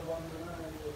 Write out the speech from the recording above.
ಬರಬಹುದು